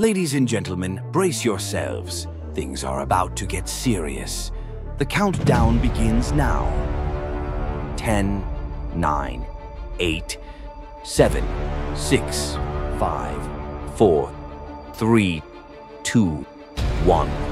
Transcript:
Ladies and gentlemen, brace yourselves. Things are about to get serious. The countdown begins now. 10, 9, 8, 7, 6, 5, 4, 3, 2, 1.